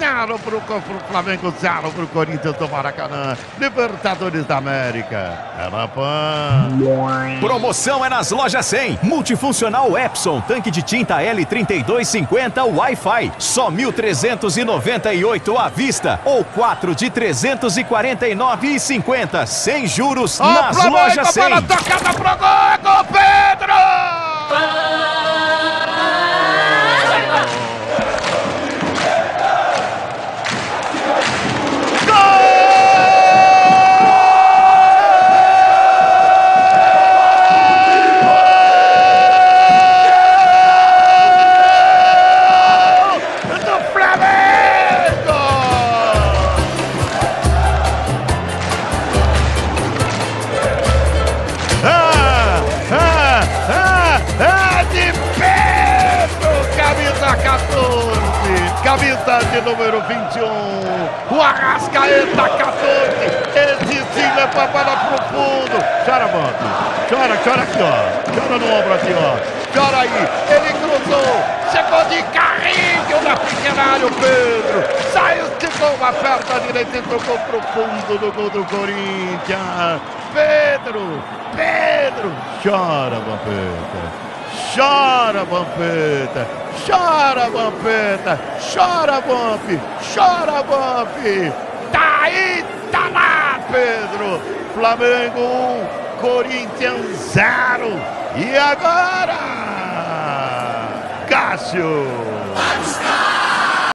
0 para o Flamengo, 0 para o Corinthians do Maracanã. Libertadores da América. É na PAN. Promoção é nas lojas 100. Multifuncional Epson, tanque de tinta L3250 Wi-Fi. Só 1.398 à vista ou 4 de 349,50 sem juros Ó, nas lojas 100. bola tocada pro gol, 14, camisa de número 21, o Arrascaeta 14, esse sim leva a bola pro fundo, chora Banco, chora, chora aqui ó, chora no ombro aqui ó, chora aí, ele cruzou, chegou de carrinho na pequena área o Pedro, saiu, esticou uma perna direita e tocou pro fundo do gol do Corinthians, Pedro, Pedro, chora Vampeta, chora Vampeta, chora Vampeta, chora Vamp, chora Vamp, tá aí, tá lá Pedro, Flamengo 1, Corinthians 0, e agora, Cássio.